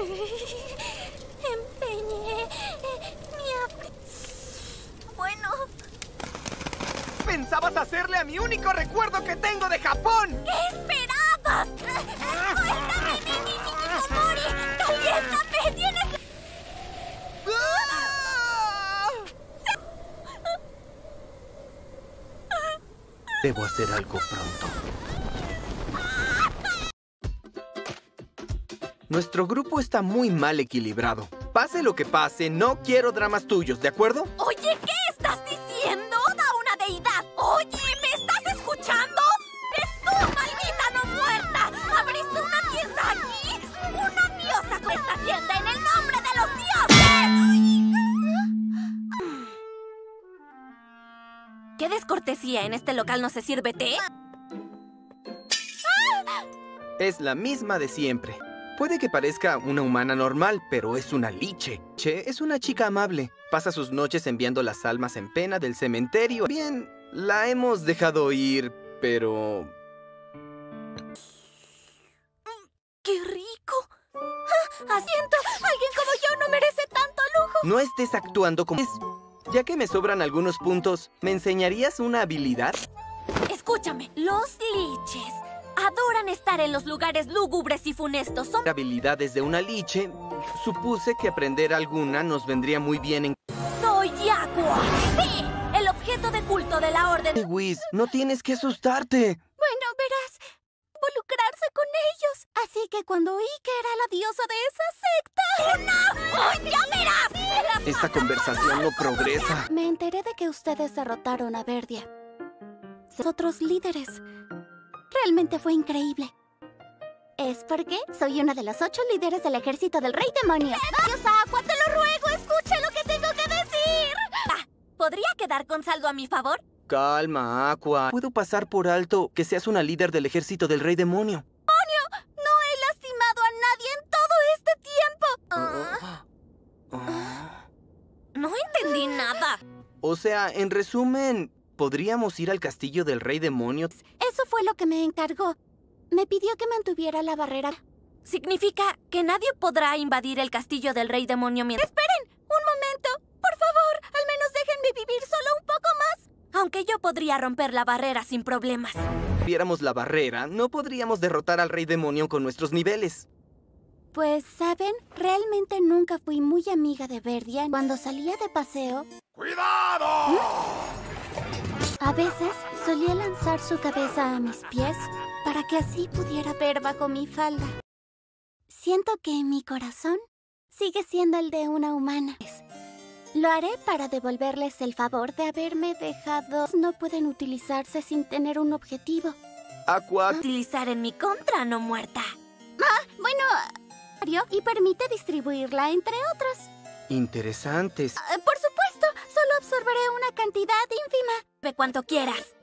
Empeñé mi Bueno. Pensabas hacerle a mi único recuerdo que tengo de Japón. ¿Qué esperabas? ¡Suéltame, mi. ¡Tienes Debo hacer algo pronto. Nuestro grupo está muy mal equilibrado. Pase lo que pase, no quiero dramas tuyos, ¿de acuerdo? Oye, ¿qué estás diciendo? ¡Da una deidad! Oye, ¿me estás escuchando? ¡Es tú, maldita no muerta! ¡Abriste una tienda aquí! ¡Una diosa con esta tienda en el nombre de los dioses! ¿Qué descortesía? ¿En este local no se sirve té? Es la misma de siempre. Puede que parezca una humana normal, pero es una liche. Che es una chica amable. Pasa sus noches enviando las almas en pena del cementerio. Bien, la hemos dejado ir, pero... ¡Qué rico! ¡Ah! ¡Asiento! ¡Alguien como yo no merece tanto lujo! No estés actuando como... Ya que me sobran algunos puntos, ¿me enseñarías una habilidad? Escúchame, los liches Adoran estar en los lugares lúgubres y funestos. Son habilidades de una liche. Supuse que aprender alguna nos vendría muy bien en... ¡Soy Aqua! ¡Sí! El objeto de culto de la Orden... Whis, no tienes que asustarte. Bueno, verás, involucrarse con ellos. Así que cuando oí que era la diosa de esa secta... ¡Oh, ya verás! Esta conversación no progresa. Me enteré de que ustedes derrotaron a Verdia. Otros líderes. Realmente fue increíble. Es porque soy una de los ocho líderes del ejército del Rey Demonio. ¡Dios Aqua, te lo ruego! ¡Escucha lo que tengo que decir! Ah, ¿Podría quedar con saldo a mi favor? Calma, Aqua. Puedo pasar por alto que seas una líder del ejército del Rey Demonio. ¡Demonio! No he lastimado a nadie en todo este tiempo. Ah. No entendí nada. O sea, en resumen, ¿podríamos ir al castillo del Rey Demonio? Eso fue lo que me encargó. Me pidió que mantuviera la barrera. Significa que nadie podrá invadir el castillo del rey demonio mientras... ¡Esperen! ¡Un momento! ¡Por favor! Al menos déjenme vivir solo un poco más. Aunque yo podría romper la barrera sin problemas. Si viéramos la barrera, no podríamos derrotar al rey demonio con nuestros niveles. Pues, ¿saben? Realmente nunca fui muy amiga de Verdia. Cuando salía de paseo... ¡Cuidado! A veces solía lanzar su cabeza a mis pies para que así pudiera ver bajo mi falda. Siento que mi corazón sigue siendo el de una humana. Lo haré para devolverles el favor de haberme dejado. No pueden utilizarse sin tener un objetivo. Aqua... Utilizar en mi contra, no muerta. Ah, bueno... Y permite distribuirla entre otros. Interesantes. Ah, por supuesto, solo absorberé una cantidad ínfima. Ve cuanto quieras.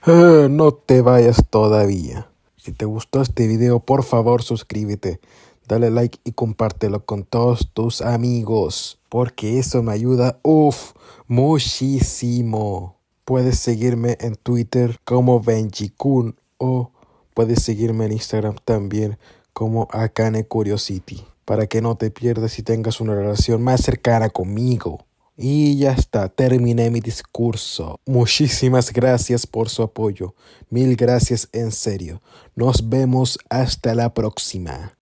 Kazuma! no te vayas todavía. Si te gustó este video, por favor suscríbete, dale like y compártelo con todos tus amigos, porque eso me ayuda, uff, muchísimo. Puedes seguirme en Twitter como Benjikun o puedes seguirme en Instagram también como Akane Curiosity para que no te pierdas y tengas una relación más cercana conmigo. Y ya está, terminé mi discurso. Muchísimas gracias por su apoyo. Mil gracias en serio. Nos vemos hasta la próxima.